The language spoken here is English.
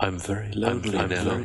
I'm very lonely now.